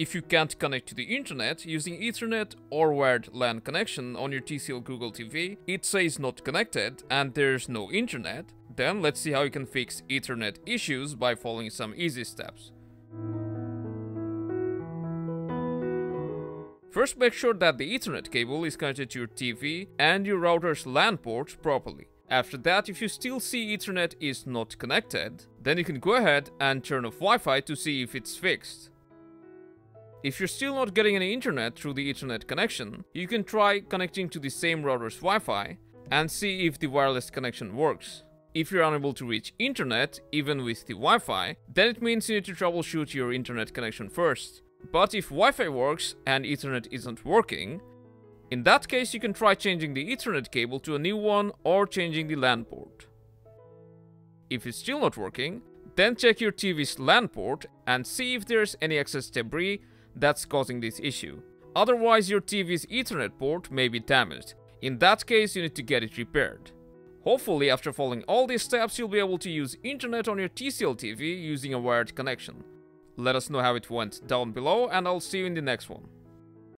If you can't connect to the internet using Ethernet or wired LAN connection on your TCL Google TV, it says not connected and there's no internet, then let's see how you can fix Ethernet issues by following some easy steps. First make sure that the Ethernet cable is connected to your TV and your router's LAN port properly. After that, if you still see Ethernet is not connected, then you can go ahead and turn off Wi-Fi to see if it's fixed. If you're still not getting any internet through the Ethernet connection, you can try connecting to the same router's Wi-Fi and see if the wireless connection works. If you're unable to reach internet, even with the Wi-Fi, then it means you need to troubleshoot your internet connection first. But if Wi-Fi works and Ethernet isn't working, in that case you can try changing the Ethernet cable to a new one or changing the LAN port. If it's still not working, then check your TV's LAN port and see if there's any excess debris that's causing this issue. Otherwise, your TV's Ethernet port may be damaged. In that case, you need to get it repaired. Hopefully, after following all these steps, you'll be able to use internet on your TCL TV using a wired connection. Let us know how it went down below, and I'll see you in the next one.